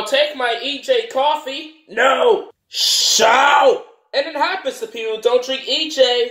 I'll take my EJ coffee. No. Shout. And it happens to people who don't drink EJ.